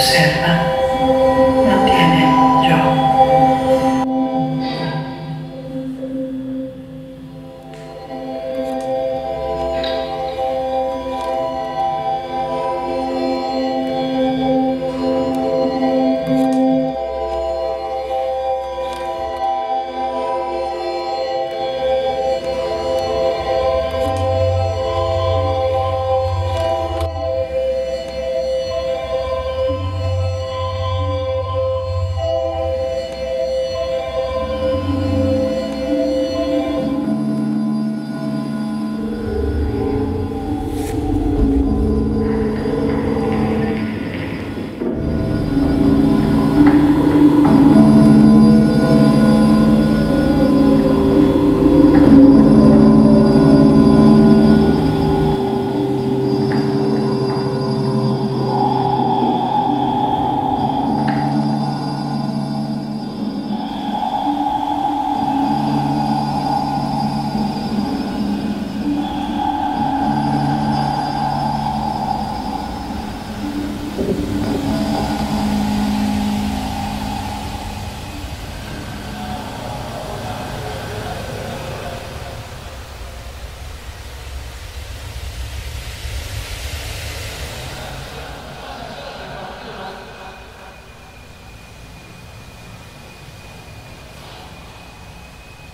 observa.